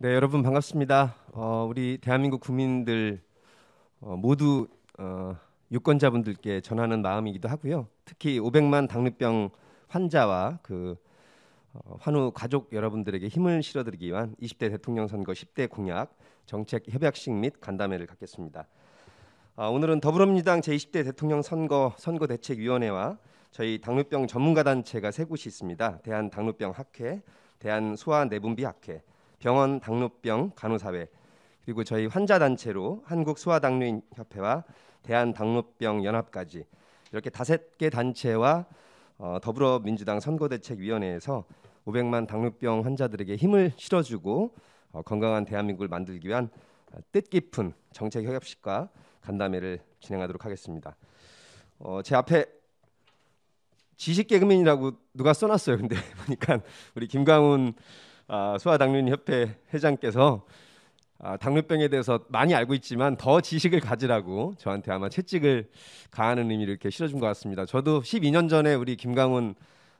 네, 여러분 반갑습니다. 어, 우리 대한민국 국민들 어, 모두 어, 유권자분들께 전하는 마음이기도 하고요. 특히 500만 당뇨병 환자와 그 어, 환우 가족 여러분들에게 힘을 실어드리기 위한 20대 대통령 선거 10대 공약 정책 협약식 및 간담회를 갖겠습니다. 아, 오늘은 더불어민주당 제20대 대통령 선거 선거대책위원회와 저희 당뇨병 전문가 단체가 세 곳이 있습니다. 대한 당뇨병 학회, 대한 소아 내분비 학회, 병원 당뇨병 간호사회 그리고 저희 환자 단체로 한국 소아 당뇨인 협회와 대한 당뇨병 연합까지 이렇게 다섯 개 단체와 어, 더불어민주당 선거대책위원회에서 500만 당뇨병 환자들에게 힘을 실어주고 어, 건강한 대한민국을 만들기 위한 뜻깊은 정책 협약식과 간담회를 진행하도록 하겠습니다. 어, 제 앞에 지식 개그맨이라고 누가 써놨어요. 근데 보니까 우리 김강훈 아, 소아당뇨인 협회 회장께서 아, 당뇨병에 대해서 많이 알고 있지만 더 지식을 가지라고 저한테 아마 채찍을 가하는 의미를 이렇게 실어준 것 같습니다. 저도 12년 전에 우리 김강훈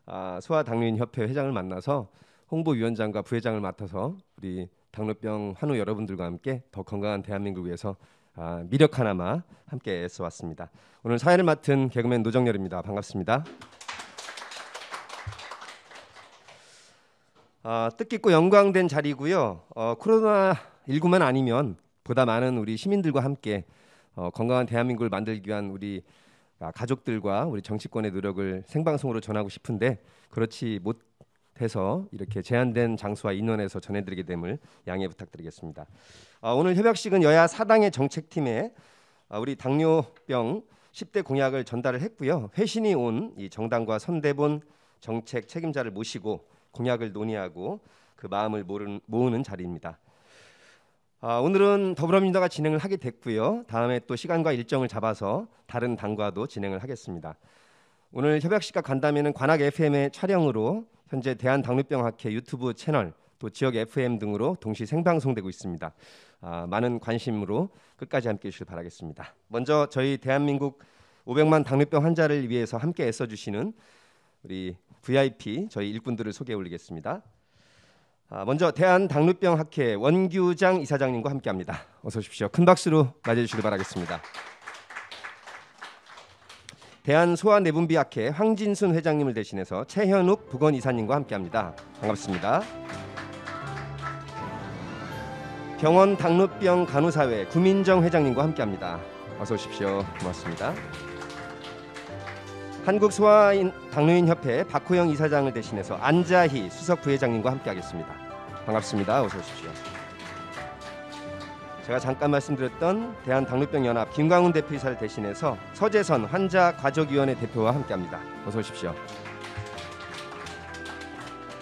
아, 소아당뇨인 협회 회장을 만나서 홍보위원장과 부회장을 맡아서 우리 당뇨병 환우 여러분들과 함께 더 건강한 대한민국 위해서 아, 미력 하나마 함께 애써왔습니다. 오늘 사회를 맡은 개그맨 노정열입니다. 반갑습니다. 어, 뜻깊고 영광된 자리고요. 어, 코로나 19만 아니면 보다 많은 우리 시민들과 함께 어, 건강한 대한민국을 만들기 위한 우리 아, 가족들과 우리 정치권의 노력을 생방송으로 전하고 싶은데 그렇지 못해서 이렇게 제한된 장소와 인원에서 전해드리게 됨을 양해 부탁드리겠습니다. 어, 오늘 협약식은 여야 사당의 정책팀에 어, 우리 당뇨병 10대 공약을 전달을 했고요. 회신이 온 이 정당과 선대본 정책 책임자를 모시고 공약을 논의하고 그 마음을 모르는, 모으는 자리입니다. 아, 오늘은 더불어민주당과 진행을 하게 됐고요. 다음에 또 시간과 일정을 잡아서 다른 당과도 진행을 하겠습니다. 오늘 협약식과 간담회는 관악 FM의 촬영으로 현재 대한당뇨병학회 유튜브 채널 또 지역 FM 등으로 동시 생방송되고 있습니다. 아, 많은 관심으로 끝까지 함께해 주시길 바라겠습니다. 먼저 저희 대한민국 500만 당뇨병 환자를 위해서 함께 애써주시는 우리 VIP 저희 일꾼들을 소개해 올리겠습니다. 아, 먼저 대한 당뇨병 학회 원규장 이사장님과 함께합니다. 어서 오십시오. 큰 박수로 맞이해 주시길 바라겠습니다. 대한 소아 내분비 학회 황진순 회장님을 대신해서 최현욱 부건 이사님과 함께합니다. 반갑습니다. 병원 당뇨병 간호사회 구민정 회장님과 함께합니다. 어서 오십시오. 고맙습니다. 한국 소아인 당뇨인 협회 박호영 이사장을 대신해서 안자희 수석 부회장님과 함께하겠습니다. 반갑습니다. 어서 오십시오. 제가 잠깐 말씀드렸던 대한 당뇨병 연합 김광훈 대표이사를 대신해서 서재선 환자 가족위원회 대표와 함께합니다. 어서 오십시오.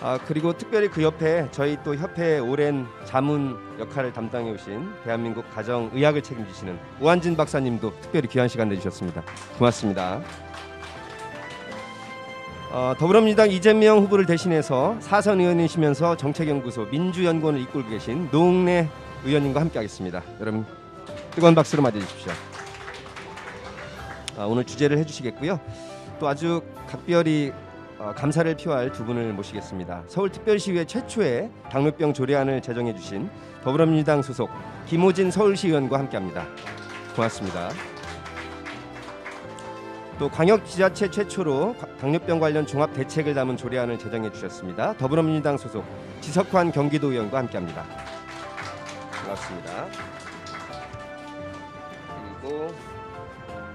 아 그리고 특별히 그 옆에 저희 또 협회 오랜 자문 역할을 담당해 오신 대한민국 가정의학을 책임지시는 우한진 박사님도 특별히 귀한 시간 내주셨습니다. 고맙습니다. 어, 더불어민주당 이재명 후보를 대신해서 사선 의원이시면서 정책연구소 민주연구원을 이끌고 계신 노웅래 의원님과 함께하겠습니다. 여러분 뜨거운 박수로 맞이해주십시오. 아, 오늘 주제를 해주시겠고요. 또 아주 각별히 어, 감사를 표할 두 분을 모시겠습니다. 서울특별시의회 최초의 당뇨병 조례안을 제정해 주신 더불어민주당 소속 김호진 서울시 의원과 함께합니다. 고맙습니다. 또 광역 지자체 최초로 당뇨병 관련 종합 대책을 담은 조례안을 제정해 주셨습니다. 더불어민주당 소속 지석환 경기도 의원과 함께합니다. 반갑습니다. 그리고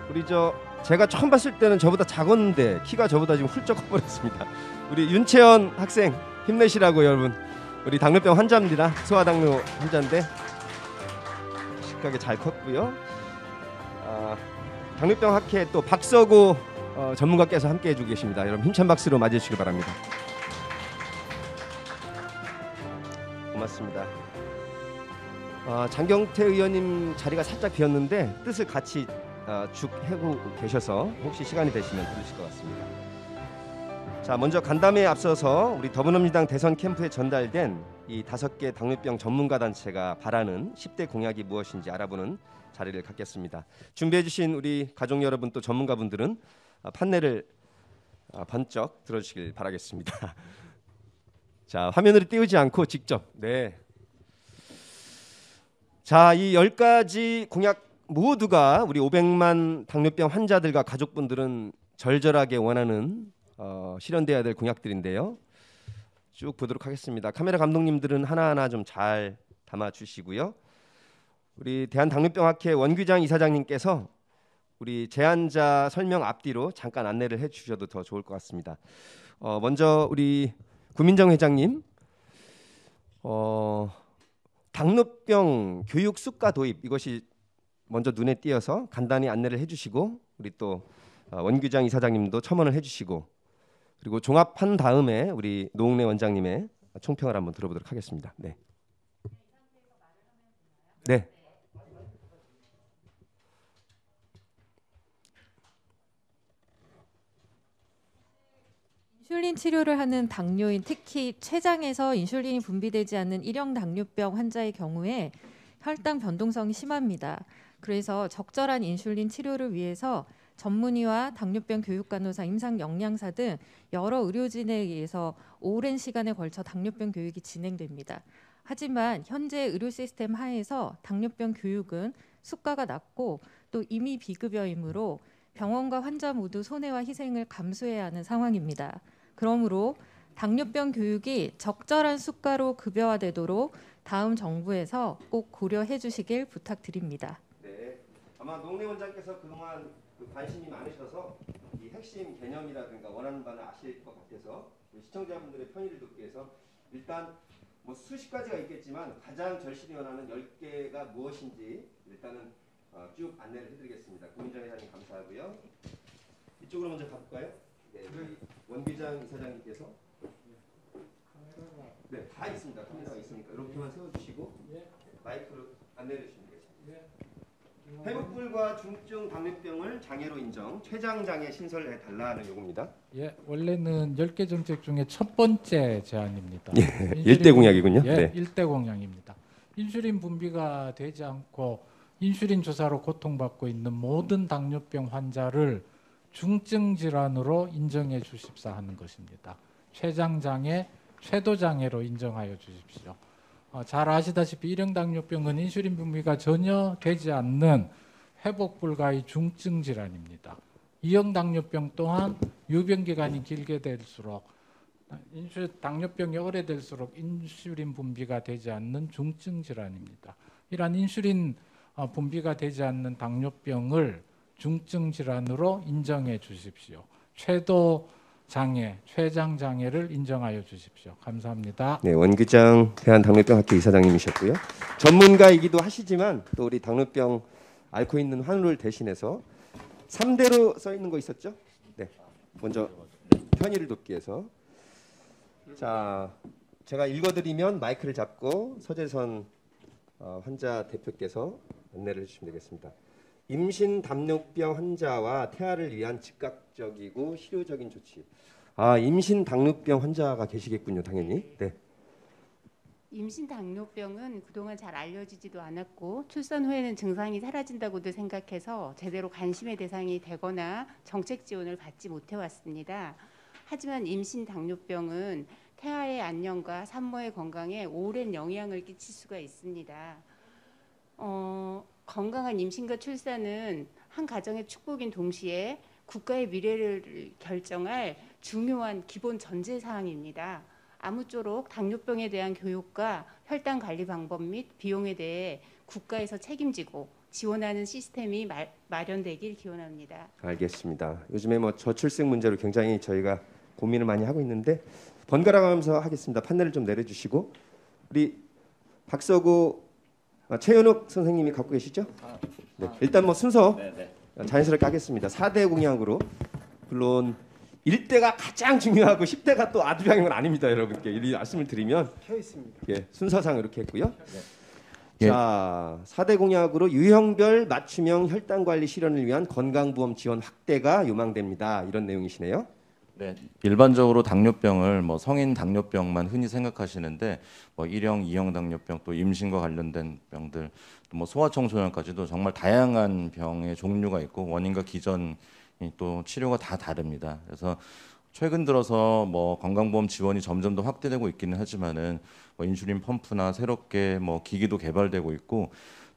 우리 저 제가 처음 봤을 때는 저보다 작았는데 키가 저보다 지금 훌쩍 커버렸습니다. 우리 윤채연 학생 힘내시라고 여러분. 우리 당뇨병 환자입니다. 소아당뇨 환자인데 시크하게 잘 컸고요. 아, 당뇨병 학회 또 박서구 어, 전문가께서 함께 해 주고 계십니다. 여러분 힘찬 박수로 맞이해 주시기 바랍니다. 고맙습니다. 어, 장경태 의원님 자리가 살짝 비었는데 뜻을 같이 어, 죽 해고 계셔서 혹시 시간이 되시면 들으실 것 같습니다. 자 먼저 간담회에 앞서서 우리 더불어민주당 대선 캠프에 전달된 이 다섯 개 당뇨병 전문가 단체가 바라는 10대 공약이 무엇인지 알아보는 자리를 갖겠습니다. 준비해 주신 우리 가족 여러분 또 전문가분들은 아, 판넬을 아, 번쩍 들어주시길 바라겠습니다. 자 화면으로 띄우지 않고 직접 네 자, 이열 가지 공약 모두가 우리 500만 당뇨병 환자들과 가족분들은 절절하게 원하는 어, 실현돼야 될 공약들인데요. 쭉 보도록 하겠습니다. 카메라 감독님들은 하나하나 좀 잘 담아 주시고요. 우리 대한당뇨병학회 원규장 이사장님께서 우리 제안자 설명 앞뒤로 잠깐 안내를 해 주셔도 더 좋을 것 같습니다. 어, 먼저 우리 구민정 회장님 어, 당뇨병 교육 수가 도입 이것이 먼저 눈에 띄어서 간단히 안내를 해주시고 우리 또 어, 원규장 이사장님도 첨언을 해주시고 그리고 종합한 다음에 우리 노웅래 원장님의 총평을 한번 들어보도록 하겠습니다. 네. 네. 인슐린 치료를 하는 당뇨인 특히 췌장에서 인슐린이 분비되지 않는 일형 당뇨병 환자의 경우에 혈당 변동성이 심합니다. 그래서 적절한 인슐린 치료를 위해서 전문의와 당뇨병 교육간호사, 임상 영양사 등 여러 의료진에 의해서 오랜 시간에 걸쳐 당뇨병 교육이 진행됩니다. 하지만 현재 의료 시스템 하에서 당뇨병 교육은 수가가 낮고 또 이미 비급여이므로 병원과 환자 모두 손해와 희생을 감수해야 하는 상황입니다. 그러므로 당뇨병 교육이 적절한 수가로 급여화되도록 다음 정부에서 꼭 고려해 주시길 부탁드립니다. 네. 아마 노웅래 원장께서 그동안 그 관심이 많으셔서 이 핵심 개념이라든가 원하는 바는 아실 것 같아서 시청자분들의 편의를 돕기 위해서 일단 뭐 수십 가지가 있겠지만 가장 절실히 원하는 10개가 무엇인지 일단은 어, 쭉 안내를 해드리겠습니다. 고민정 회장님 감사하고요. 이쪽으로 먼저 가볼까요? 네, 우리 원기장 이사장님께서 네, 다 있습니다. 카메라가 있으니까 이렇게만 세워주시고 마이크로 안내해 주시면. 회복불과 중증 당뇨병을 장애로 인정 췌장 장애 신설해 달라는 요구입니다. 예, 원래는 10개 정책 중에 첫 번째 제안입니다. 예, 일대 공약이군요. 예, 네. 일대 공약입니다. 인슐린 분비가 되지 않고 인슐린 주사로 고통받고 있는 모든 당뇨병 환자를 중증 질환으로 인정해 주십사 하는 것입니다. 췌장 장애, 쇄도 장애로 인정하여 주십시오. 어, 잘 아시다시피 일형 당뇨병은 인슐린 분비가 전혀 되지 않는 회복 불가의 중증 질환입니다. 이형 당뇨병 또한 유병 기간이 길게 될수록 인슐 당뇨병이 오래될수록 인슐린 분비가 되지 않는 중증 질환입니다. 이러한 인슐린 어, 분비가 되지 않는 당뇨병을 중증 질환으로 인정해 주십시오. 쇄도 장애, 췌장 장애를 인정하여 주십시오. 감사합니다. 네, 원기장 대한 당뇨병학회 이사장님이셨고요. 전문가이기도 하시지만 또 우리 당뇨병 앓고 있는 환우를 대신해서 3대로 써 있는 거 있었죠? 네. 먼저 편의를 돕기 위해서 자, 제가 읽어 드리면 마이크를 잡고 서재선 어, 환자 대표께서 안내를 해 주시면 되겠습니다. 임신 당뇨병 환자와 태아를 위한 즉각적이고 실효적인 조치. 아, 임신 당뇨병 환자가 계시겠군요, 당연히. 네. 임신 당뇨병은 그동안 잘 알려지지도 않았고 출산 후에는 증상이 사라진다고도 생각해서 제대로 관심의 대상이 되거나 정책 지원을 받지 못해 왔습니다. 하지만 임신 당뇨병은 태아의 안녕과 산모의 건강에 오랜 영향을 끼칠 수가 있습니다. 어, 건강한 임신과 출산은 한 가정의 축복인 동시에 국가의 미래를 결정할 중요한 기본 전제 사항입니다. 아무쪼록 당뇨병에 대한 교육과 혈당 관리 방법 및 비용에 대해 국가에서 책임지고 지원하는 시스템이 마, 마련되길 기원합니다. 알겠습니다. 요즘에 뭐 저출생 문제로 굉장히 저희가 고민을 많이 하고 있는데 번갈아 가면서 하겠습니다. 판넬을 좀 내려주시고 우리 박서구 아, 최현욱 선생님이 갖고 계시죠? 네. 일단 뭐 순서 자연스럽게 하겠습니다. 4대 공약으로 물론 1대가 가장 중요하고 10대가 또 아주 중요한 건 아닙니다, 여러분께. 이 말씀을 드리면 켜 있습니다. 예, 순서상 이렇게 했고요. 예. 자, 4대 공약으로 유형별 맞춤형 혈당 관리 실현을 위한 건강보험 지원 확대가 요망됩니다. 이런 내용이시네요. 네, 일반적으로 당뇨병을 뭐 성인 당뇨병만 흔히 생각하시는데 뭐 1형, 2형 당뇨병 또 임신과 관련된 병들 또 뭐 소아청소년까지도 정말 다양한 병의 종류가 있고 원인과 기전이 또 치료가 다 다릅니다. 그래서 최근 들어서 뭐 건강보험 지원이 점점 더 확대되고 있기는 하지만은 뭐 인슐린 펌프나 새롭게 뭐 기기도 개발되고 있고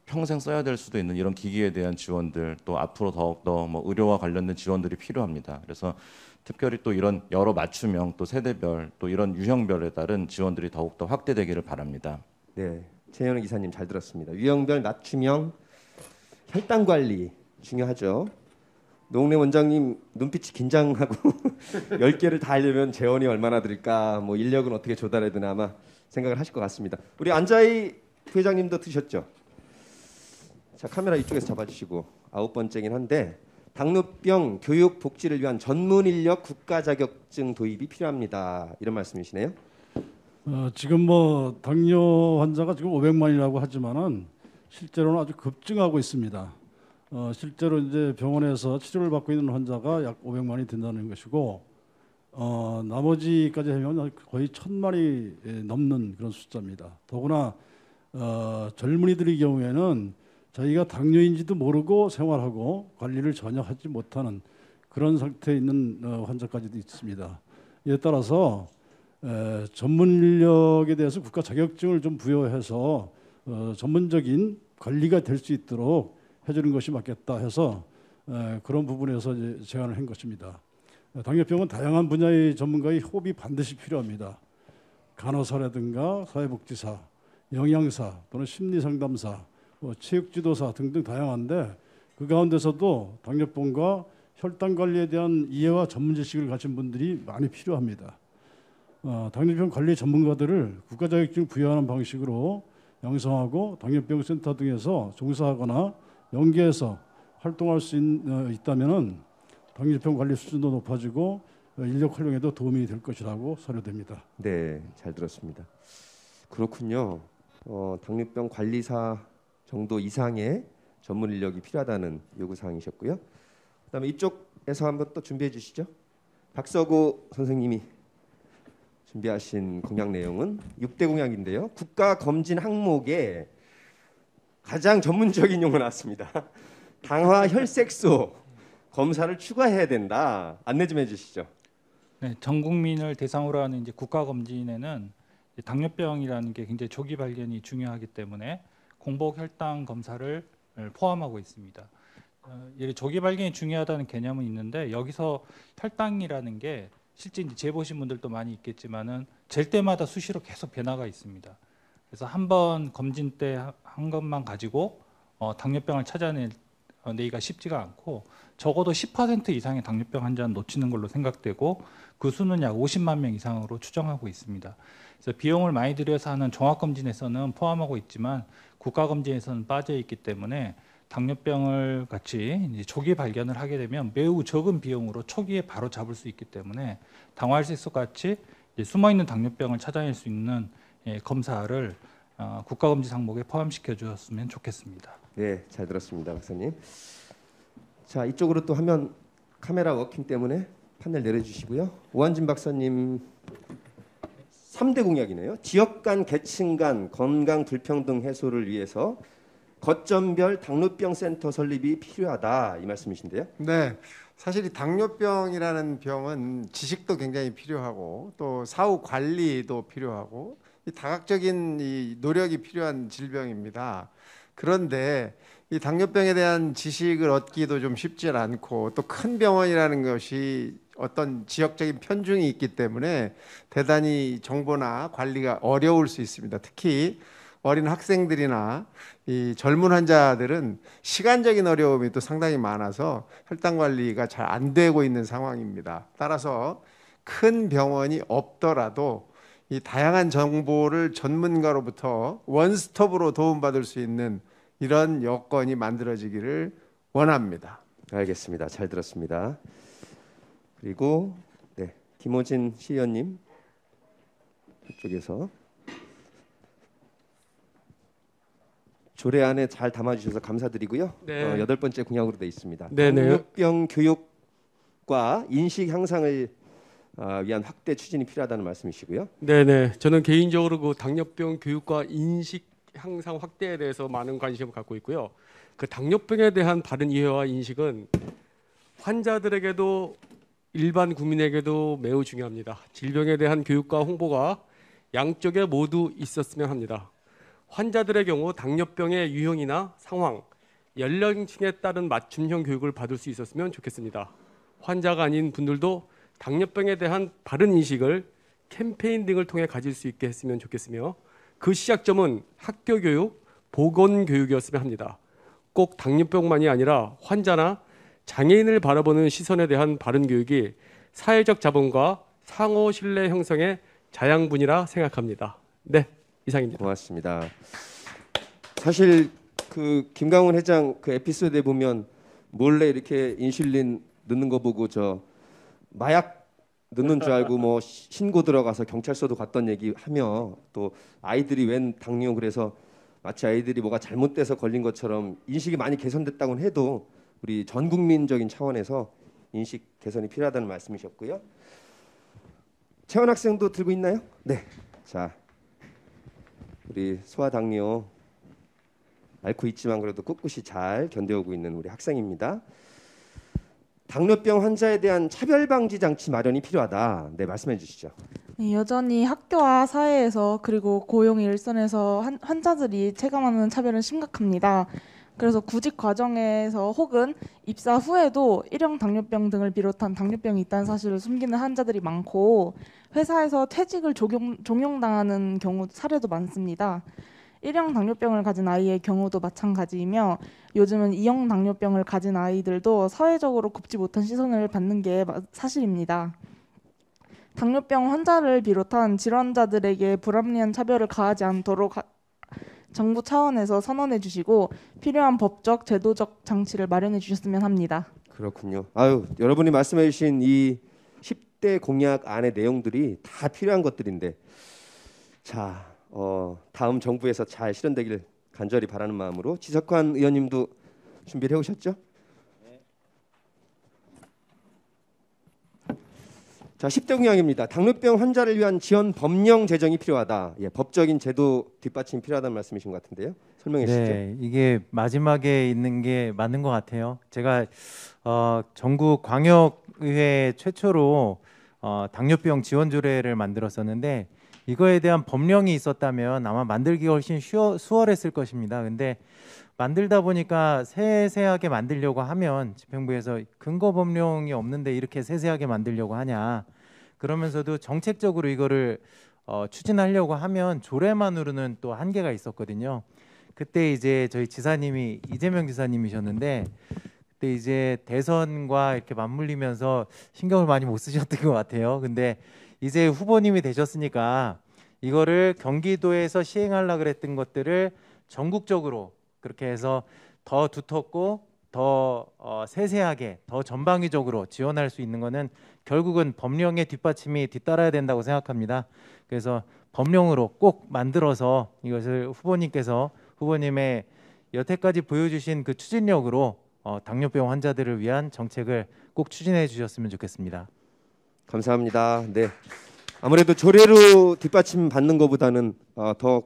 평생 써야 될 수도 있는 이런 기기에 대한 지원들 또 앞으로 더욱더 뭐 의료와 관련된 지원들이 필요합니다. 그래서 특별히 또 이런 여러 맞춤형 또 세대별 또 이런 유형별에 따른 지원들이 더욱더 확대되기를 바랍니다. 네, 최현우 기사님 잘 들었습니다. 유형별 맞춤형 혈당 관리 중요하죠. 노웅래 원장님 눈빛이 긴장하고 10개를 다 하려면 재원이 얼마나 들까 뭐 인력은 어떻게 조달해야 되나 아마 생각을 하실 것 같습니다. 우리 안자희 부회장님도 드셨죠? 자 카메라 이쪽에서 잡아주시고 아홉 번째긴 한데 당뇨병 교육 복지를 위한 전문 인력 국가 자격증 도입이 필요합니다. 이런 말씀이시네요. 어, 지금 뭐 당뇨 환자가 지금 500만이라고 하지만은 실제로는 아주 급증하고 있습니다. 어, 실제로 이제 병원에서 치료를 받고 있는 환자가 약 500만이 된다는 것이고 어, 나머지까지 하면 거의 천만이 예, 넘는 그런 숫자입니다. 더구나 어, 젊은이들의 경우에는 자기가 당뇨인지도 모르고 생활하고 관리를 전혀 하지 못하는 그런 상태에 있는 어, 환자까지도 있습니다. 이에 따라서 에, 전문 인력에 대해서 국가 자격증을 좀 부여해서 어, 전문적인 관리가 될 수 있도록 해주는 것이 맞겠다 해서 에, 그런 부분에서 제안을 한 것입니다. 어, 당뇨병은 다양한 분야의 전문가의 호흡이 반드시 필요합니다. 간호사라든가 사회복지사, 영양사 또는 심리상담사, 뭐 체육지도사 등등 다양한데 그 가운데서도 당뇨병과 혈당 관리에 대한 이해와 전문 지식을 가진 분들이 많이 필요합니다. 어, 당뇨병 관리 전문가들을 국가 자격증 부여하는 방식으로 양성하고 당뇨병 센터 등에서 종사하거나 연계해서 활동할 수 있, 어, 있다면은 당뇨병 관리 수준도 높아지고 어, 인력 활용에도 도움이 될 것이라고 사료됩니다. 네, 잘 들었습니다. 그렇군요. 어, 당뇨병 관리사 정도 이상의 전문 인력이 필요하다는 요구 사항이셨고요. 그다음에 이쪽에서 한번 또 준비해 주시죠. 박서구 선생님이 준비하신 공약 내용은 6대 공약인데요. 국가 검진 항목에 가장 전문적인 용어 나왔습니다. 당화 혈색소 검사를 추가해야 된다. 안내 좀 해주시죠. 네, 전 국민을 대상으로 하는 이제 국가 검진에는 당뇨병이라는 게 굉장히 조기 발견이 중요하기 때문에 공복 혈당 검사를 포함하고 있습니다. 어, 이 조기 발견이 중요하다는 개념은 있는데 여기서 혈당이라는 게 실제 이제 재보신 분들도 많이 있겠지만은 잴 때마다 수시로 계속 변화가 있습니다. 그래서 한 번 검진 때 한 것만 가지고 어, 당뇨병을 찾아내기가 쉽지가 않고 적어도 10% 이상의 당뇨병 환자는 놓치는 걸로 생각되고 그 수는 약 50만 명 이상으로 추정하고 있습니다. 그래서 비용을 많이 들여서 하는 종합 검진에서는 포함하고 있지만 국가검진에서는 빠져 있기 때문에 당뇨병을 같이 초기 발견을 하게 되면 매우 적은 비용으로 초기에 바로 잡을 수 있기 때문에 당화혈색소 같이 숨어 있는 당뇨병을 찾아낼 수 있는 예, 검사를 어, 국가검진 항목에 포함시켜 주셨으면 좋겠습니다. 네, 잘 들었습니다, 박사님. 자, 이쪽으로 또 화면 카메라 working 때문에 판넬 내려주시고요. 오한진 박사님 3대 공약이네요. 지역 간, 계층 간 건강 불평등 해소를 위해서 거점별 당뇨병 센터 설립이 필요하다 이 말씀이신데요. 네. 사실 이 당뇨병이라는 병은 지식도 굉장히 필요하고 또 사후 관리도 필요하고 이 다각적인 이 노력이 필요한 질병입니다. 그런데 이 당뇨병에 대한 지식을 얻기도 좀 쉽지 않고 또 큰 병원이라는 것이 어떤 지역적인 편중이 있기 때문에 대단히 정보나 관리가 어려울 수 있습니다. 특히 어린 학생들이나 이 젊은 환자들은 시간적인 어려움이 또 상당히 많아서 혈당 관리가 잘 안 되고 있는 상황입니다. 따라서 큰 병원이 없더라도 이 다양한 정보를 전문가로부터 원스톱으로 도움받을 수 있는 이런 여건이 만들어지기를 원합니다. 알겠습니다. 잘 들었습니다. 그리고 네, 김호진 시의원님 이쪽에서 조례 안에 잘 담아주셔서 감사드리고요. 네. 어, 여덟 번째 공약으로 돼 있습니다. 네네. 당뇨병 교육과 인식 향상을 어, 위한 확대 추진이 필요하다는 말씀이시고요. 네네. 저는 개인적으로 그 당뇨병 교육과 인식 향상 확대에 대해서 많은 관심을 갖고 있고요. 그 당뇨병에 대한 바른 이해와 인식은 환자들에게도 일반 국민에게도 매우 중요합니다. 질병에 대한 교육과 홍보가 양쪽에 모두 있었으면 합니다. 환자들의 경우 당뇨병의 유형이나 상황, 연령층에 따른 맞춤형 교육을 받을 수 있었으면 좋겠습니다. 환자가 아닌 분들도 당뇨병에 대한 바른 인식을 캠페인 등을 통해 가질 수 있게 했으면 좋겠으며 그 시작점은 학교 교육, 보건 교육이었으면 합니다. 꼭 당뇨병만이 아니라 환자나 장애인을 바라보는 시선에 대한 바른 교육이 사회적 자본과 상호 신뢰 형성의 자양분이라 생각합니다. 네, 이상입니다. 고맙습니다. 사실 그 김강훈 회장 그 에피소드에 보면 몰래 이렇게 인슐린 넣는 거 보고 저 마약 넣는 줄 알고 뭐 신고 들어가서 경찰서도 갔던 얘기 하며 또 아이들이 웬 당뇨 그래서 마치 아이들이 뭐가 잘못돼서 걸린 것처럼 인식이 많이 개선됐다고는 해도 우리 전 국민적인 차원에서 인식 개선이 필요하다는 말씀이셨고요. 채원 학생도 들고 있나요? 네. 자, 우리 소아당뇨 앓고 있지만 그래도 꿋꿋이 잘 견뎌오고 있는 우리 학생입니다. 당뇨병 환자에 대한 차별 방지 장치 마련이 필요하다. 네, 말씀해 주시죠. 네, 여전히 학교와 사회에서 그리고 고용의 일선에서 한- 환자들이 체감하는 차별은 심각합니다. 그래서 구직 과정에서 혹은 입사 후에도 일형 당뇨병 등을 비롯한 당뇨병이 있다는 사실을 숨기는 환자들이 많고 회사에서 퇴직을 종용, 종용당하는 경우 사례도 많습니다. 일형 당뇨병을 가진 아이의 경우도 마찬가지이며 요즘은 이형 당뇨병을 가진 아이들도 사회적으로 곱지 못한 시선을 받는 게 마- 사실입니다. 당뇨병 환자를 비롯한 질환자들에게 불합리한 차별을 가하지 않도록 하- 정부 차원에서 선언해 주시고 필요한 법적, 제도적 장치를 마련해 주셨으면 합니다. 그렇군요. 아유, 여러분이 말씀해 주신 이 10대 공약 안의 내용들이 다 필요한 것들인데 자, 어, 다음 정부에서 잘 실현되길 간절히 바라는 마음으로 지석환 의원님도 준비를 해 오셨죠? 자, 10대 공약입니다. 당뇨병 환자를 위한 지원 법령 제정이 필요하다. 예, 법적인 제도 뒷받침이 필요하다는 말씀이신 것 같은데요. 설명해 주시죠. 네, 이게 마지막에 있는 게 맞는 것 같아요. 제가 어, 전국 광역의회 최초로 어, 당뇨병 지원 조례를 만들었었는데 이거에 대한 법령이 있었다면 아마 만들기가 훨씬 쉬워, 수월했을 것입니다. 근데 만들다 보니까 세세하게 만들려고 하면 집행부에서 근거 법령이 없는데 이렇게 세세하게 만들려고 하냐 그러면서도 정책적으로 이거를 어, 추진하려고 하면 조례만으로는 또 한계가 있었거든요. 그때 이제 저희 지사님이 이재명 지사님이셨는데 그때 이제 대선과 이렇게 맞물리면서 신경을 많이 못 쓰셨던 것 같아요. 근데 이제 후보님이 되셨으니까 이거를 경기도에서 시행하려 그랬던 것들을 전국적으로 그렇게 해서 더 두텁고 더 어, 세세하게 더 전방위적으로 지원할 수 있는 거는 결국은 법령의 뒷받침이 뒤따라야 된다고 생각합니다. 그래서 법령으로 꼭 만들어서 이것을 후보님께서 후보님의 여태까지 보여주신 그 추진력으로 어, 당뇨병 환자들을 위한 정책을 꼭 추진해 주셨으면 좋겠습니다. 감사합니다. 네. 아무래도 조례로 뒷받침 받는 것보다는 어, 더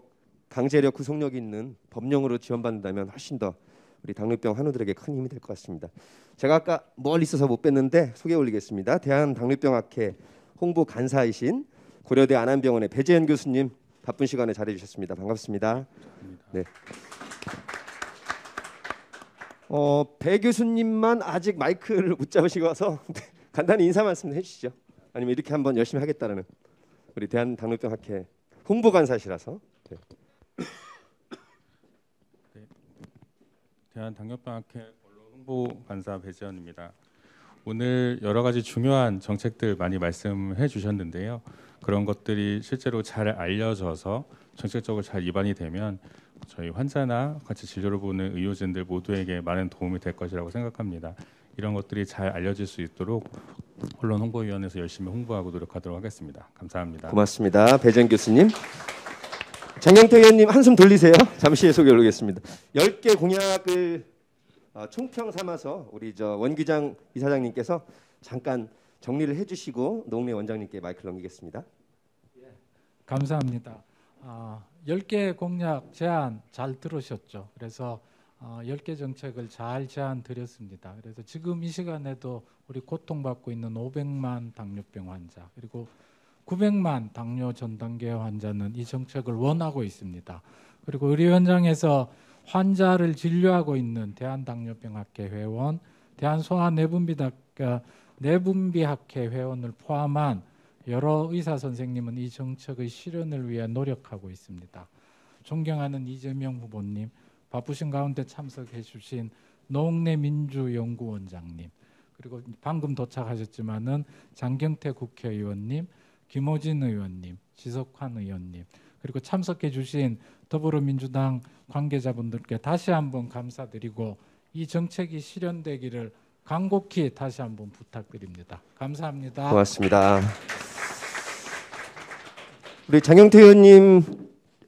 강제력 구속력 있는 법령으로 지원받는다면 훨씬 더 우리 당뇨병 환우들에게 큰 힘이 될 것 같습니다. 제가 아까 멀리 있어서 못 뵀는데 소개 올리겠습니다. 대한 당뇨병학회 홍보 간사이신 고려대 안암병원의 배재현 교수님 바쁜 시간에 잘해 주셨습니다. 반갑습니다. 네. 어, 배 교수님만 아직 마이크를 못 잡으시고 와서 간단히 인사 말씀 해주시죠. 아니면 이렇게 한번 열심히 하겠다라는 우리 대한 당뇨병학회 홍보 간사시라서 네. 대한 당뇨병학회 언론 홍보 간사 배지현입니다. 오늘 여러 가지 중요한 정책들 많이 말씀해 주셨는데요. 그런 것들이 실제로 잘 알려져서 정책적으로 잘 입안이 되면 저희 환자나 같이 진료를 보는 의료진들 모두에게 많은 도움이 될 것이라고 생각합니다. 이런 것들이 잘 알려질 수 있도록 언론 홍보위원회에서 열심히 홍보하고 노력하도록 하겠습니다. 감사합니다. 고맙습니다. 배정 교수님. 장경태 의원님 한숨 돌리세요. 잠시 후에 소개 올리겠습니다. 10개 공약을 어, 총평 삼아서 우리 저 원기장 이사장님께서 잠깐 정리를 해주시고 노웅래 원장님께 마이크를 넘기겠습니다. 감사합니다. 아, 10개 공약 제안 잘 들으셨죠. 그래서 어, 10개 정책을 잘 제안 드렸습니다. 그래서 지금 이 시간에도 우리 고통받고 있는 500만 당뇨병 환자 그리고 900만 당뇨 전 단계 환자는 이 정책을 원하고 있습니다. 그리고 의료 현장에서 환자를 진료하고 있는 대한당뇨병학회 회원, 대한소아내분비학회 내분비학회 회원을 포함한 여러 의사 선생님은 이 정책의 실현을 위해 노력하고 있습니다. 존경하는 이재명 후보님, 바쁘신 가운데 참석해 주신 노웅래 민주연구원장님, 그리고 방금 도착하셨지만은 장경태 국회의원님, 김호진 의원님, 지석환 의원님, 그리고 참석해 주신 더불어민주당 관계자분들께 다시 한번 감사드리고 이 정책이 실현되기를 간곡히 다시 한번 부탁드립니다. 감사합니다. 고맙습니다. 우리 장영태 의원님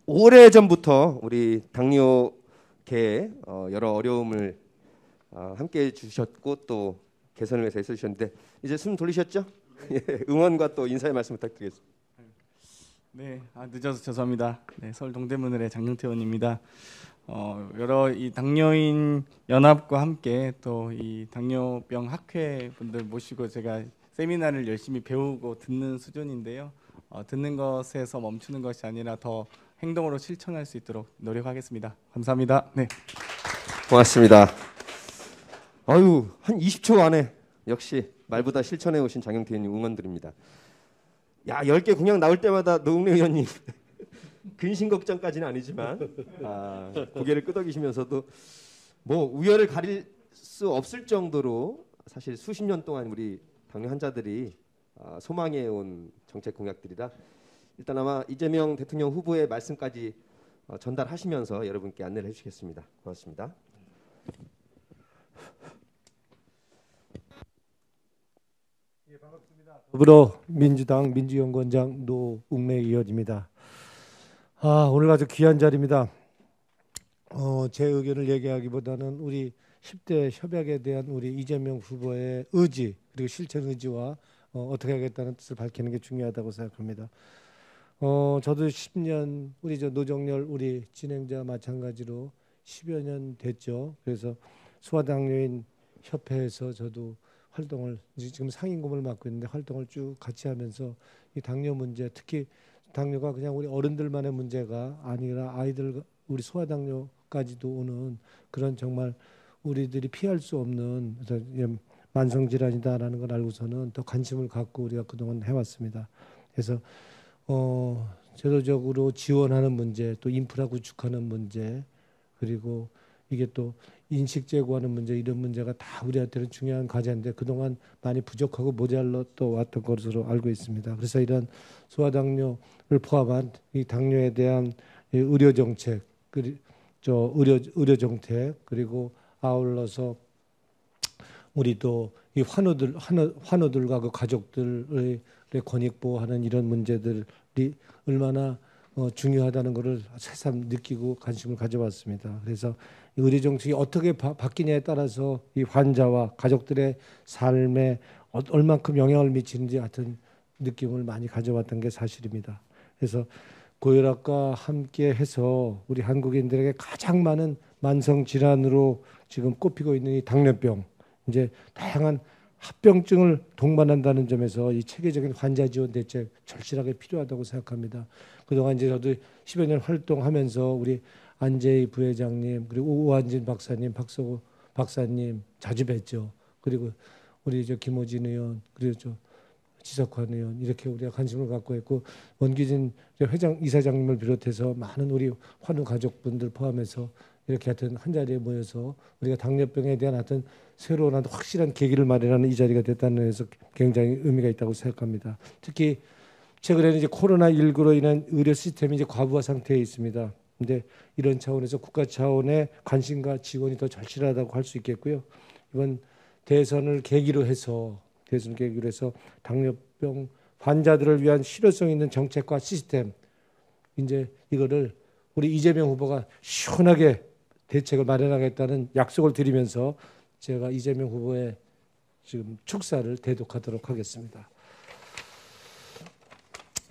오래 전부터 우리 당뇨계 어, 여러 어려움을 어, 함께 해 주셨고 또 개선을 위해서 애써주셨는데 이제 숨 돌리셨죠? 예, 응원과 또 인사의 말씀 부탁드리겠습니다. 네, 아, 늦어서 죄송합니다. 네, 서울 동대문을의 장영태 의원입니다. 어, 여러 이 당뇨인 연합과 함께 또 이 당뇨병 학회 분들 모시고 제가 세미나를 열심히 배우고 듣는 수준인데요. 어, 듣는 것에서 멈추는 것이 아니라 더 행동으로 실천할 수 있도록 노력하겠습니다. 감사합니다. 네. 고맙습니다. 아유 한 20초 안에 역시 말보다 실천해 오신 장영태 의원님 응원드립니다. 야 10개 공약 나올 때마다 노웅래 의원님 근심 걱정까지는 아니지만 아, 고개를 끄덕이시면서도 뭐 우열을 가릴 수 없을 정도로 사실 수십 년 동안 우리 당뇨 환자들이 아, 소망해 온 정책 공약들이라 일단 아마 이재명 대통령 후보의 말씀까지 어, 전달하시면서 여러분께 안내를 해주시겠습니다. 고맙습니다. 더불어민주당 민주연구원장 노웅래 의원입니다. 아, 오늘 아주 귀한 자리입니다. 어, 제 의견을 얘기하기보다는 우리 10대 협약에 대한 우리 이재명 후보의 의지 그리고 실천 의지와 어, 어떻게 하겠다는 뜻을 밝히는 게 중요하다고 생각합니다. 어, 저도 10년 우리 저 노정열 우리 진행자 마찬가지로 10여 년 됐죠. 그래서 소아당뇨인 협회에서 저도 활동을 지금 상임고문을 맡고 있는데 활동을 쭉 같이 하면서 이 당뇨 문제 특히 당뇨가 그냥 우리 어른들만의 문제가 아니라 아이들 우리 소아당뇨까지도 오는 그런 정말 우리들이 피할 수 없는 만성 질환이다라는 걸 알고서는 더 관심을 갖고 우리가 그동안 해왔습니다. 그래서 어 제도적으로 지원하는 문제, 또 인프라 구축하는 문제, 그리고 이게 또 인식 제고하는 문제 이런 문제가 다 우리한테는 중요한 과제인데 그동안 많이 부족하고 모자랐또 왔던 것으로 알고 있습니다. 그래서 이런 소아당뇨를 포함한 이 당뇨에 대한 의료 정책, 그저 의료 의료 정책 그리고 아울러서 우리도 이 환우들 환우, 환우들과 그 가족들의 권익 보호하는 이런 문제들이 얼마나 어, 중요하다는 것을 새삼 느끼고 관심을 가져왔습니다. 그래서 의료 정책이 어떻게 바, 뀌냐에 따라서 이 환자와 가족들의 삶에 어, 얼만큼 영향을 미치는지 같은 느낌을 많이 가져왔던 게 사실입니다. 그래서 고혈압과 함께 해서 우리 한국인들에게 가장 많은 만성 질환으로 지금 꼽히고 있는 이 당뇨병 이제 다양한 합병증을 동반한다는 점에서 이 체계적인 환자 지원 대책 절실하게 필요하다고 생각합니다. 그동안 이제 저도 10여 년 활동하면서 우리 안재희 부회장님 그리고 오한진 박사님, 박서구 박사님 자주 뵀죠. 그리고 우리 저 김호진 의원 그리고 저 지석환 의원 이렇게 우리가 관심을 갖고 있고 원기진 회장 이사장님을 비롯해서 많은 우리 환우 가족분들 포함해서 이렇게 하여튼 한 자리에 모여서 우리가 당뇨병에 대한 하여튼 새로운 확실한 계기를 마련하는 이 자리가 됐다는 데서 굉장히 의미가 있다고 생각합니다. 특히 최근에는 이제 코로나 19로 인한 의료 시스템이 이제 과부하 상태에 있습니다. 근데 이런 차원에서 국가 차원의 관심과 지원이 더 절실하다고 할 수 있겠고요. 이번 대선을 계기로 해서 대선을 계기로 해서 당뇨병 환자들을 위한 실효성 있는 정책과 시스템 이제 이거를 우리 이재명 후보가 시원하게 대책을 마련하겠다는 약속을 드리면서 제가 이재명 후보의 지금 축사를 대독하도록 하겠습니다.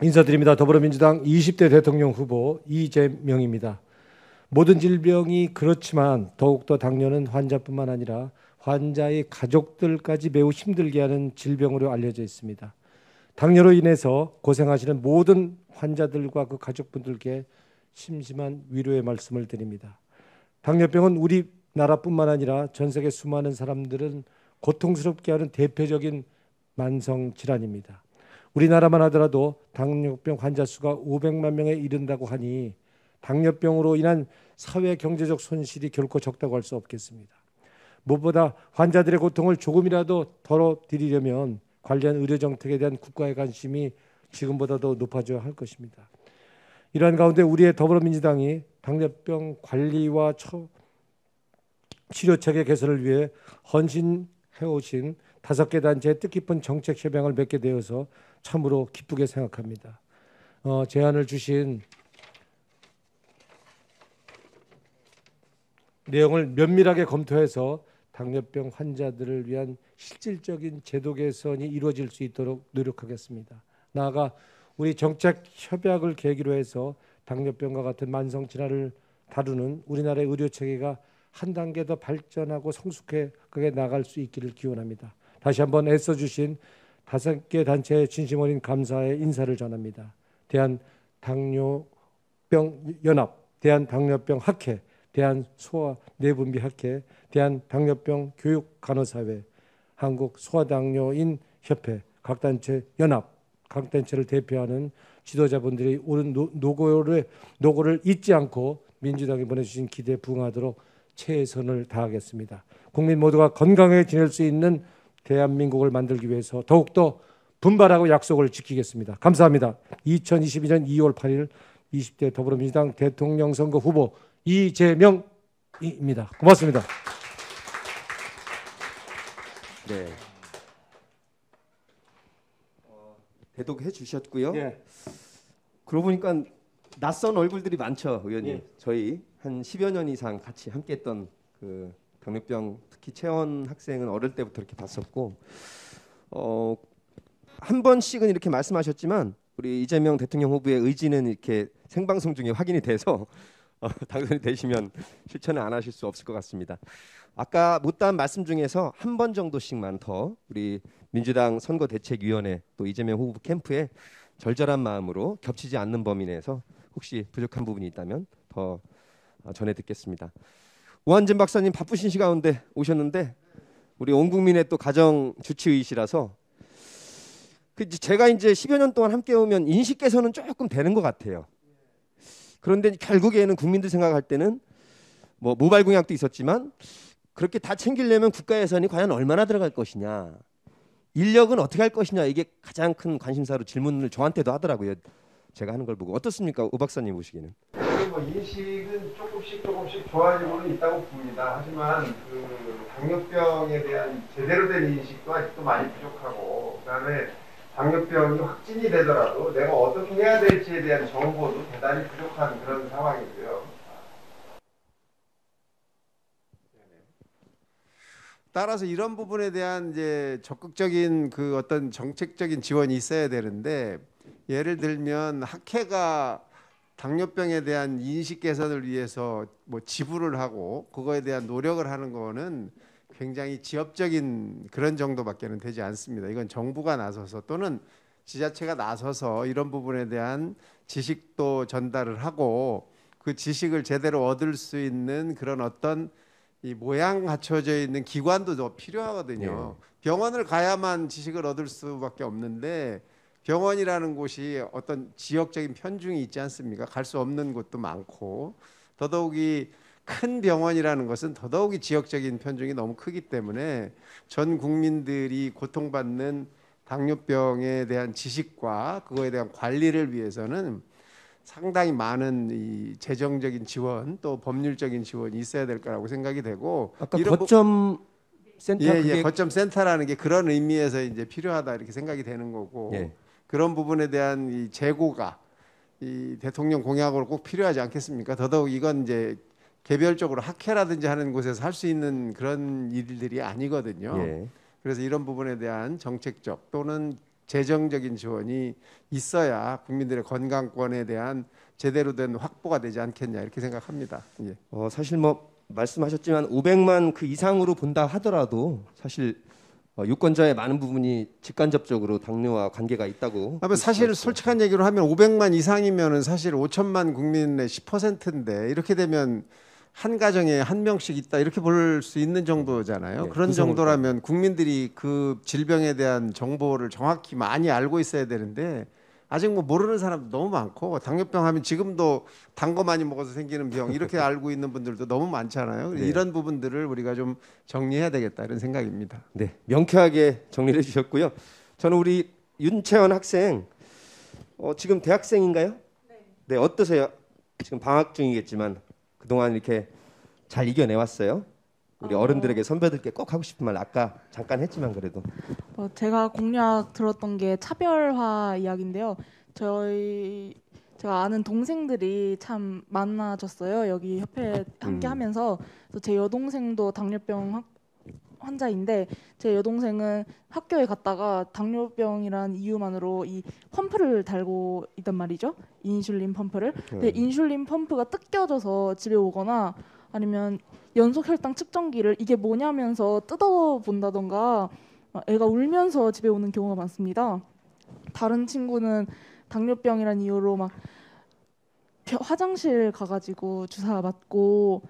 인사드립니다. 더불어민주당 20대 대통령 후보 이재명입니다. 모든 질병이 그렇지만 더욱더 당뇨는 환자뿐만 아니라 환자의 가족들까지 매우 힘들게 하는 질병으로 알려져 있습니다. 당뇨로 인해서 고생하시는 모든 환자들과 그 가족분들께 심심한 위로의 말씀을 드립니다. 당뇨병은 우리나라뿐만 아니라 전 세계 수많은 사람들은 고통스럽게 하는 대표적인 만성 질환입니다. 우리나라만 하더라도 당뇨병 환자 수가 500만 명에 이른다고 하니 당뇨병으로 인한 사회 경제적 손실이 결코 적다고 할 수 없겠습니다. 무엇보다 환자들의 고통을 조금이라도 덜어드리려면 관련 의료 정책에 대한 국가의 관심이 지금보다도 높아져야 할 것입니다. 이러한 가운데 우리의 더불어민주당이 당뇨병 관리와 처, 치료체계 개선을 위해 헌신해 오신 다섯 개 단체의 뜻깊은 정책 협약을 맺게 되어서 참으로 기쁘게 생각합니다. 어, 제안을 주신 내용을 면밀하게 검토해서 당뇨병 환자들을 위한 실질적인 제도 개선이 이루어질 수 있도록 노력하겠습니다. 나아가 우리 정책 협약을 계기로 해서 당뇨병과 같은 만성 질환을 다루는 우리나라의 의료 체계가 한 단계 더 발전하고 성숙하게 나갈 수 있기를 기원합니다. 다시 한번 애써 주신 다섯 개 단체의 진심 어린 감사의 인사를 전합니다. 대한 당뇨병 연합, 대한 당뇨병 학회, 대한 소아 내분비 학회, 대한 당뇨병 교육 간호사회, 한국 소아당뇨인 협회, 각 단체 연합, 각 단체를 대표하는 지도자분들이 옳은 노고를 노고를 잊지 않고 민주당이 보내주신 기대 부응하도록 최선을 다하겠습니다. 국민 모두가 건강하게 지낼 수 있는 대한민국을 만들기 위해서 더욱더 분발하고 약속을 지키겠습니다. 감사합니다. 2022년 2월 8일 20대 더불어민주당 대통령 선거 후보 이재명입니다. 고맙습니다. 네. 어, 대독해 주셨고요. 예. 그러고 보니까 낯선 얼굴들이 많죠, 의원님. 예. 저희 한 10여 년 이상 같이 함께했던 그 당뇨병 특히 채원 학생은 어릴 때부터 이렇게 봤었고 어, 한 번씩은 이렇게 말씀하셨지만 우리 이재명 대통령 후보의 의지는 이렇게 생방송 중에 확인이 돼서 어, 당선이 되시면 실천을 안 하실 수 없을 것 같습니다. 아까 못다한 말씀 중에서 한 번 정도씩만 더 우리 민주당 선거대책위원회 또 이재명 후보 캠프에 절절한 마음으로 겹치지 않는 범위 내에서 혹시 부족한 부분이 있다면 더 어, 전해 듣겠습니다. 오한진 박사님 바쁘신 시 가운데 오셨는데 우리 온 국민의 또 가정 주치의시라서 그 제가 이제 10여 년 동안 함께 오면 인식 개선은 조금 되는 것 같아요. 그런데 결국에는 국민들 생각할 때는 뭐 모발 공약도 있었지만 그렇게 다 챙기려면 국가 예산이 과연 얼마나 들어갈 것이냐, 인력은 어떻게 할 것이냐. 이게 가장 큰 관심사로 질문을 저한테도 하더라고요. 제가 하는 걸 보고. 어떻습니까, 오 박사님 보시기 에는? 뭐 인식은 조금씩 조금씩 좋아지고는 있다고 봅니다. 하지만 그 당뇨병에 대한 제대로 된 인식도 아직도 많이 부족하고 그다음에 당뇨병이 확진이 되더라도 내가 어떻게 해야 될지에 대한 정보도 대단히 부족한 그런 상황이고요. 따라서 이런 부분에 대한 이제 적극적인 그 어떤 정책적인 지원이 있어야 되는데 예를 들면 학회가 당뇨병에 대한 인식 개선을 위해서 뭐 지불을 하고 그거에 대한 노력을 하는 거는 굉장히 지역적인 그런 정도밖에는 되지 않습니다. 이건 정부가 나서서 또는 지자체가 나서서 이런 부분에 대한 지식도 전달을 하고 그 지식을 제대로 얻을 수 있는 그런 어떤 이 모양 갖춰져 있는 기관도 더 필요하거든요. 네. 병원을 가야만 지식을 얻을 수밖에 없는데 병원이라는 곳이 어떤 지역적인 편중이 있지 않습니까? 갈 수 없는 곳도 많고 더더욱이 큰 병원이라는 것은 더더욱이 지역적인 편중이 너무 크기 때문에 전 국민들이 고통받는 당뇨병에 대한 지식과 그거에 대한 관리를 위해서는 상당히 많은 이 재정적인 지원 또 법률적인 지원이 있어야 될 거라고 생각이 되고 아까 거점 센터 예, 예, 거점 센터라는 게 그런 의미에서 이제 필요하다 이렇게 생각이 되는 거고 예. 그런 부분에 대한 이 재고가 이 대통령 공약으로 꼭 필요하지 않겠습니까? 더더욱 이건 이제 개별적으로 학회라든지 하는 곳에서 할 수 있는 그런 일들이 아니거든요. 예. 그래서 이런 부분에 대한 정책적 또는 재정적인 지원이 있어야 국민들의 건강권에 대한 제대로 된 확보가 되지 않겠냐 이렇게 생각합니다. 예. 어, 사실 뭐 말씀하셨지만 500만 그 이상으로 본다 하더라도 사실 어, 유권자의 많은 부분이 직간접적으로 당뇨와 관계가 있다고. 아, 뭐 사실 솔직한 얘기로 하면 500만 이상이면은 사실 5천만 국민의 10%인데 이렇게 되면 한 가정에 한 명씩 있다 이렇게 볼 수 있는 정도잖아요. 네, 그런 구성을- 정도라면 국민들이 그 질병에 대한 정보를 정확히 많이 알고 있어야 되는데 아직 뭐 모르는 사람도 너무 많고 당뇨병 하면 지금도 단 거 많이 먹어서 생기는 병 이렇게 알고 있는 분들도 너무 많잖아요. 네. 이런 부분들을 우리가 좀 정리해야 되겠다 이런 생각입니다. 네, 명쾌하게 정리를 해주셨고요. 저는 우리 윤채원 학생 어, 지금 대학생인가요? 네. 어떠세요? 지금 방학 중이겠지만 그동안 이렇게 잘 이겨내왔어요. 우리 어. 어른들에게 선배들께 꼭 하고 싶은 말 아까 잠깐 했지만 그래도 어, 제가 공약 들었던 게 차별화 이야기인데요. 저희 제가 아는 동생들이 참 많아졌어요. 여기 협회 함께 음. 하면서 그래서 제 여동생도 당뇨병 확- 환자인데 제 여동생은 학교에 갔다가 당뇨병이란 이유만으로 이 펌프를 달고 있단 말이죠. 인슐린 펌프를. 근데 음. 인슐린 펌프가 뜯겨져서 집에 오거나 아니면 연속 혈당 측정기를 이게 뭐냐면서 뜯어 본다던가 막 애가 울면서 집에 오는 경우가 많습니다. 다른 친구는 당뇨병이란 이유로 막 벼- 화장실 가가지고 주사 맞고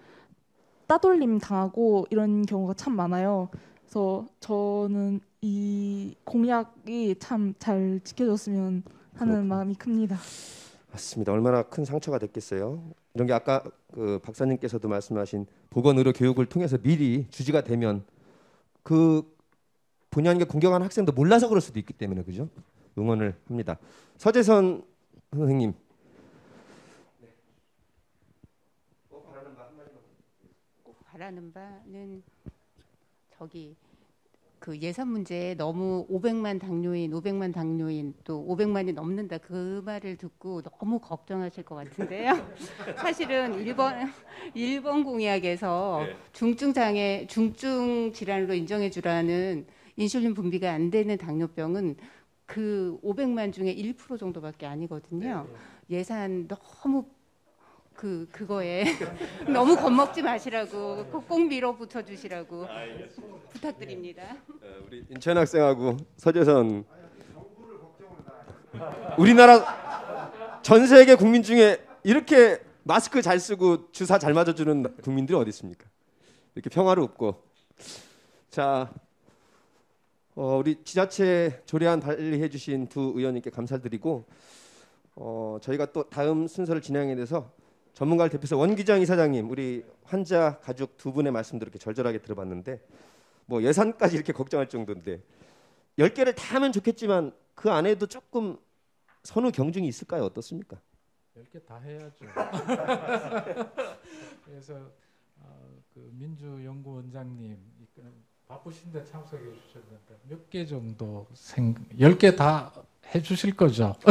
따돌림 당하고 이런 경우가 참 많아요. 그래서 저는 이 공약이 참 잘 지켜졌으면 하는 마음이 큽니다. 맞습니다. 얼마나 큰 상처가 됐겠어요. 이런 게 아까 그 박사님께서도 말씀하신 보건의료 교육을 통해서 미리 주지가 되면 그 본의 아니게 공격하는 학생도 몰라서 그럴 수도 있기 때문에 그죠? 응원을 합니다. 서재선 선생님. 꼭 바라는 바는 저기 그 예산 문제에 너무 500만 당뇨인, 500만 당뇨인 또 500만이 넘는다 그 말을 듣고 너무 걱정하실 것 같은데요. 사실은 일본 일본 공약에서 중증 장애, 중증 질환으로 인정해 주라는 인슐린 분비가 안 되는 당뇨병은 그 500만 중에 1% 정도밖에 아니거든요. 예산 너무 그 그거에 너무 겁먹지 마시라고 꼭, 꼭 밀어 붙여 주시라고 부탁드립니다. 우리 인천 학생하고 서재선 우리나라 전 세계 국민 중에 이렇게 마스크 잘 쓰고 주사 잘 맞아주는 국민들이 어디 있습니까? 이렇게 평화롭고 자 어, 우리 지자체 조례안 발의해 주신 두 의원님께 감사드리고 어, 저희가 또 다음 순서를 진행에 대해서 전문가를 대표해서 원기정 이사장님 우리 환자 가족 두 분의 말씀도 이렇게 절절하게 들어봤는데 뭐 예산까지 이렇게 걱정할 정도인데 열 개를 다 하면 좋겠지만 그 안에도 조금 선후 경중이 있을까요? 어떻습니까? 10개 다 해야죠. 그래서 어, 그 민주연구원장님 이- 바쁘신데 참석해 주셨는데 몇 개 정도 생 10개 다 해주실 거죠?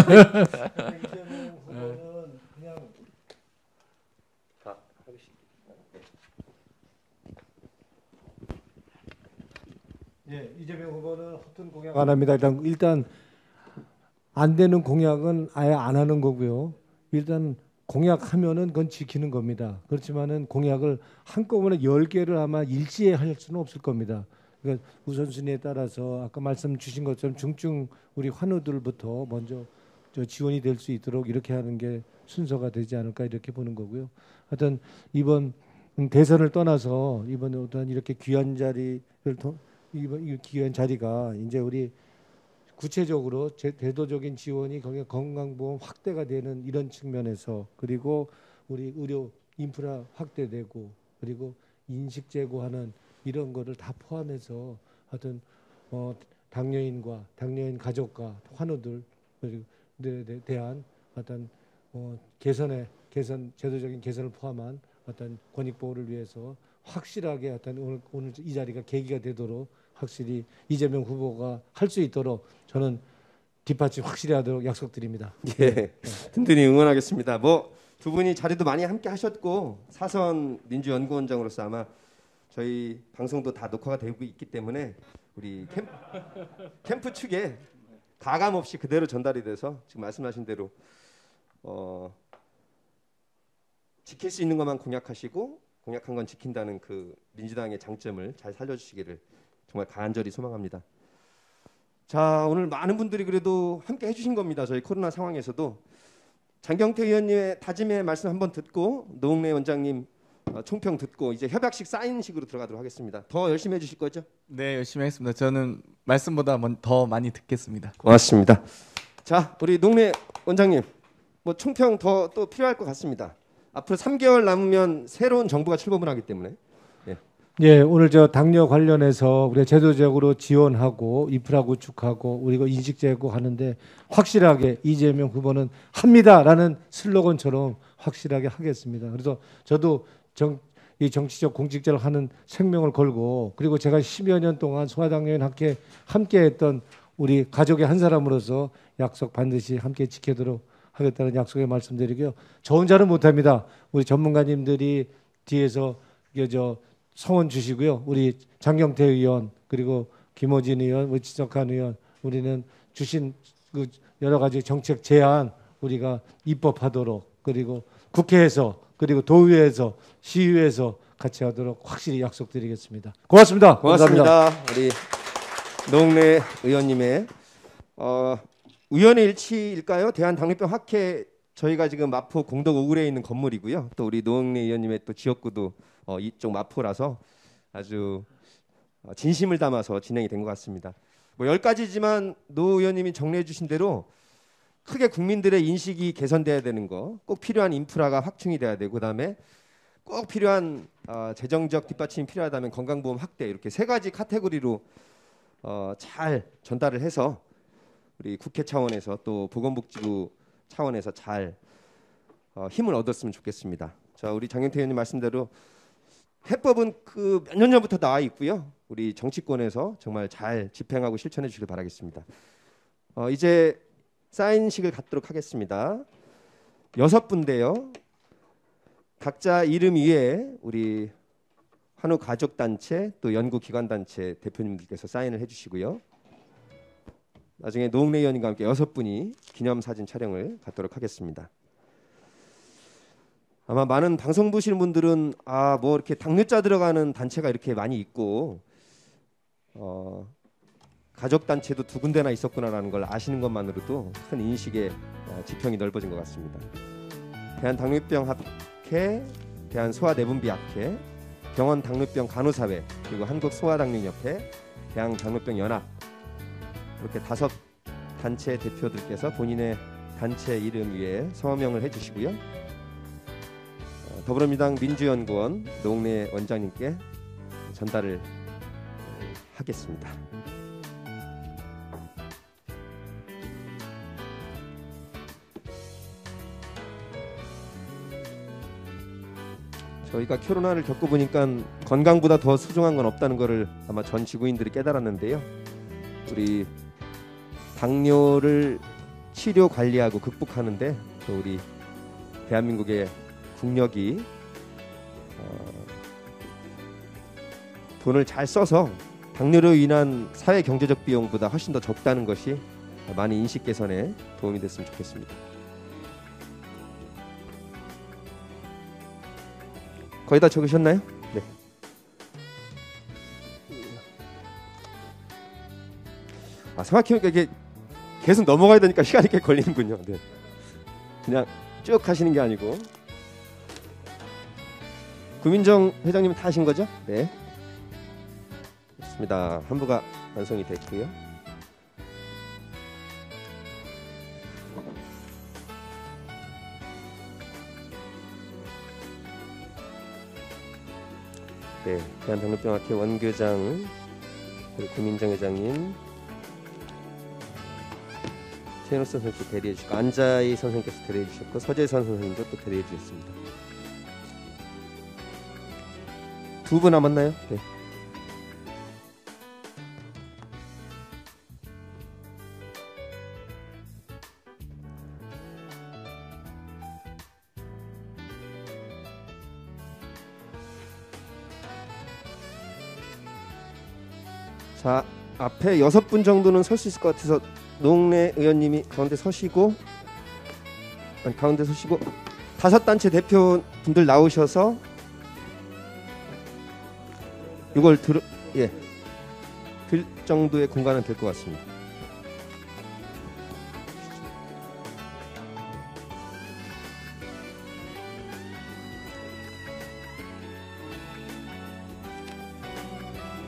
예, 이재명 후보는 허튼 공약 안 합니다. 일단 일단 안 되는 공약은 아예 안 하는 거고요. 일단 공약하면은 그건 지키는 겁니다. 그렇지만은 공약을 한꺼번에 열 개를 아마 일시에 할 수는 없을 겁니다. 그러니까 우선순위에 따라서 아까 말씀 주신 것처럼 중증 우리 환우들부터 먼저 저 지원이 될 수 있도록 이렇게 하는 게 순서가 되지 않을까 이렇게 보는 거고요. 하여튼 이번 음, 대선을 떠나서 이번에 어떤 이렇게 귀한 자리를 통 이 귀한 자리가 이제 우리 구체적으로 제, 제도적인 지원이 거기 건강보험 확대가 되는 이런 측면에서 그리고 우리 의료 인프라 확대되고 그리고 인식 제고하는 이런 거를 다 포함해서 하여튼 어, 당뇨인과 당뇨인 가족과 환우들 그리고 에 대한 어떤 어, 개선의 개선 제도적인 개선을 포함한 어떤 권익 보호를 위해서 확실하게 어떤 오늘, 오늘 이 자리가 계기가 되도록 확실히 이재명 후보가 할 수 있도록 저는 뒷받침 확실히 하도록 약속드립니다. 예, 든든히 응원하겠습니다. 뭐 두 분이 자리도 많이 함께 하셨고 사선 민주연구원장으로서 아마 저희 방송도 다 녹화가 되고 있기 때문에 우리 캠, 캠프 측에 가감 없이 그대로 전달이 돼서 지금 말씀하신 대로 어, 지킬 수 있는 것만 공약하시고 공약한 건 지킨다는 그 민주당의 장점을 잘 살려주시기를 정말 간절히 소망합니다. 자 오늘 많은 분들이 그래도 함께 해주신 겁니다. 저희 코로나 상황에서도 장경태 의원님의 다짐의 말씀 한번 듣고 노웅래 원장님 어, 총평 듣고 이제 협약식 사인식으로 들어가도록 하겠습니다. 더 열심히 해주실 거죠? 네, 열심히 하겠습니다. 저는 말씀보다 먼- 더 많이 듣겠습니다. 고맙습니다. 자, 우리 농래 원장님, 뭐 총평 더 또 필요할 것 같습니다. 앞으로 3개월 남으면 새로운 정부가 출범을 하기 때문에 예. 예, 오늘 저 당뇨 관련해서 우리가 제도적으로 지원하고 인프라 구축하고 우리가 인식 제고하는데 확실하게 이재명 후보는 합니다라는 슬로건처럼 확실하게 하겠습니다. 그래서 저도 정, 이 정치적 공직자를 하는 생명을 걸고 그리고 제가 10여 년 동안 소아당뇨인 학회 함께했던 우리 가족의 한 사람으로서 약속 반드시 함께 지키도록 하겠다는 약속에 말씀드리고요. 저 혼자는 못합니다. 우리 전문가님들이 뒤에서 저 성원 주시고요. 우리 장경태 의원 그리고 김호진 의원, 우리 지석한 의원 우리는 주신 그 여러 가지 정책 제안 우리가 입법하도록 그리고 국회에서 그리고 도의회에서 시의회에서 같이 하도록 확실히 약속드리겠습니다. 고맙습니다. 고맙습니다. 우리 노웅래 의원님의 어, 우연의 일치일까요? 대한당뇨병 학회 저희가 지금 마포 공덕 5구에 있는 건물이고요. 또 우리 노웅래 의원님의 또 지역구도 어, 이쪽 마포라서 아주 어, 진심을 담아서 진행이 된 것 같습니다. 뭐 열 가지지만 노 의원님이 정리해 주신 대로 크게 국민들의 인식이 개선돼야 되는 거, 꼭 필요한 인프라가 확충이 돼야 되고 그다음에 꼭 필요한 어, 재정적 뒷받침이 필요하다면 건강보험 확대 이렇게 세 가지 카테고리로 어, 잘 전달을 해서 우리 국회 차원에서 또 보건복지부 차원에서 잘 어, 힘을 얻었으면 좋겠습니다. 자, 우리 장영태 의원님 말씀대로 해법은 그 몇 년 전부터 나와 있고요. 우리 정치권에서 정말 잘 집행하고 실천해 주시길 바라겠습니다. 어, 이제 사인식을 갖도록 하겠습니다. 여섯 분데요. 각자 이름 위에 우리 한우 가족 단체 또 연구 기관 단체 대표님들께서 사인을 해주시고요. 나중에 노웅래 의원님과 함께 여섯 분이 기념 사진 촬영을 갖도록 하겠습니다. 아마 많은 방송 보시는 분들은 아 뭐 이렇게 당뇨자 들어가는 단체가 이렇게 많이 있고 어, 가족 단체도 두 군데나 있었구나라는 걸 아시는 것만으로도 큰 인식의 어, 지평이 넓어진 것 같습니다. 대한 당뇨병 학회, 대한 소아 내분비 학회, 병원 당뇨병 간호사회 그리고 한국 소아당뇨협회, 대한 당뇨병 연합 이렇게 다섯 단체 대표들께서 본인의 단체 이름 위에 서명을 해주시고요. 어, 더불어민주당 민주연구원 노웅래 원장님께 전달을 하겠습니다. 저희가 코로나를 겪어보니까 건강보다 더 소중한 건 없다는 것을 아마 전 지구인들이 깨달았는데요. 우리 당뇨를 치료 관리하고 극복하는데 또 우리 대한민국의 국력이 어, 돈을 잘 써서 당뇨로 인한 사회 경제적 비용보다 훨씬 더 적다는 것이 많이 인식 개선에 도움이 됐으면 좋겠습니다. 거의 다 적으셨나요? 네. 아 생각해보니까 이게 계속 넘어가야 되니까 시간이 꽤 걸리는군요. 네. 그냥 쭉 하시는 게 아니고 구민정 회장님 다 하신 거죠? 네. 좋습니다. 한부가 완성이 됐고요. 네, 대한당뇨병학회 원교장 그리고 구민정 회장님 최현우 선생님께 대리해 주시고 안자희 선생님께서 대리해 주셨고 서재선 선생님도 또 대리해 주셨습니다. 두 분 남았나요? 네. 자 앞에 여섯 분 정도는 설 수 있을 것 같아서 노웅래 의원님이 가운데 서시고 아니 가운데 서시고 다섯 단체 대표 분들 나오셔서 이걸 들, 예, 들 정도의 공간은 될 것 같습니다.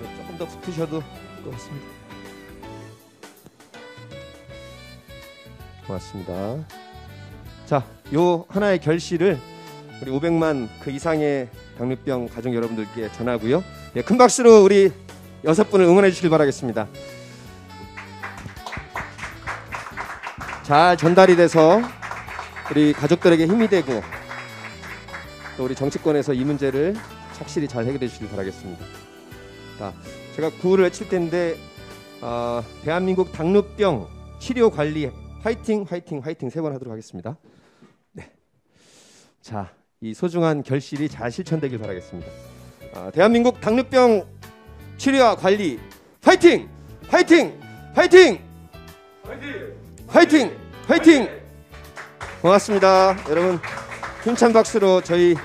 네, 조금 더 붙으셔도 될 것 같습니다. 고맙습니다. 자, 요 하나의 결실을 우리 500만 그 이상의 당뇨병 가족 여러분들께 전하고요. 예, 큰 박수로 우리 여섯 분을 응원해 주시길 바라겠습니다. 잘 전달이 돼서 우리 가족들에게 힘이 되고 또 우리 정치권에서 이 문제를 착실히 잘 해결해 주시길 바라겠습니다. 자, 제가 구호를 외칠 텐데 어, 대한민국 당뇨병 치료 관리 화이팅 화이팅 화이팅 세 번 하도록 하겠습니다. 네. 자, 이 소중한 결실이 잘 실천되길 바라겠습니다. 아, 대한민국 당뇨병 치료와 관리 화이팅! 화이팅! 화이팅! 화이팅! 화이팅! 고맙습니다. 여러분 힘찬 박수로 저희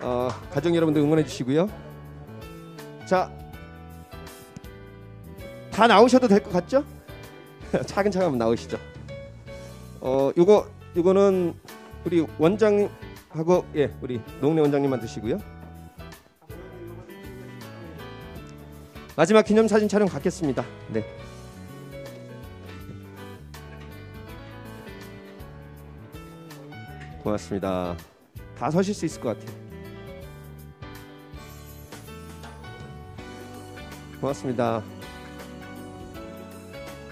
어, 가족 여러분들 응원해 주시고요. 자, 다 나오셔도 될 것 같죠? 차근차근 한번 나오시죠. 어, 요거 요거는 우리 원장하고 예, 우리 노웅래 원장님만 드시고요. 마지막 기념 사진 촬영 갖겠습니다. 네. 고맙습니다. 다 서실 수 있을 것 같아요. 고맙습니다.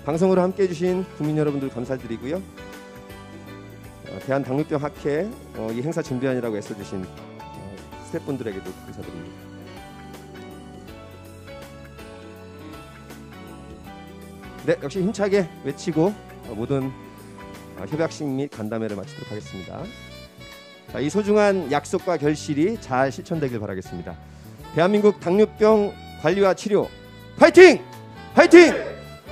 방송으로 함께해 주신 국민 여러분들 감사드리고요. 어, 대한 당뇨병 학회 어, 이 행사 준비하느라고 애써주신 어, 스태프분들에게도 감사드립니다. 네, 역시 힘차게 외치고 어, 모든 어, 협약식 및 간담회를 마치도록 하겠습니다. 자, 이 소중한 약속과 결실이 잘 실천되길 바라겠습니다. 대한민국 당뇨병 관리와 치료 파이팅! 파이팅!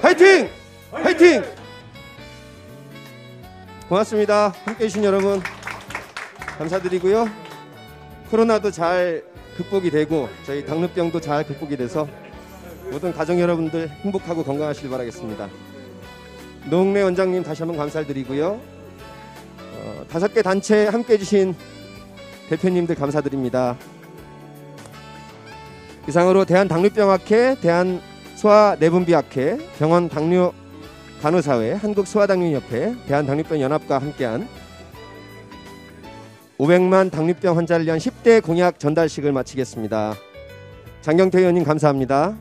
파이팅! 파이팅! 고맙습니다. 함께 해주신 여러분 감사드리고요. 코로나도 잘 극복이 되고 저희 당뇨병도 잘 극복이 돼서 모든 가정 여러분들 행복하고 건강하시길 바라겠습니다. 노웅래 원장님 다시 한번 감사드리고요. 어, 다섯 개 단체 함께 해주신 대표님들 감사드립니다. 이상으로 대한당뇨병학회, 대한소아내분비학회, 병원 당뇨 간호사회, 한국소아당뇨협회, 대한당뇨병연합과 함께한 500만 당뇨병 환자를 위한 10대 공약 전달식을 마치겠습니다. 장경태 의원님 감사합니다.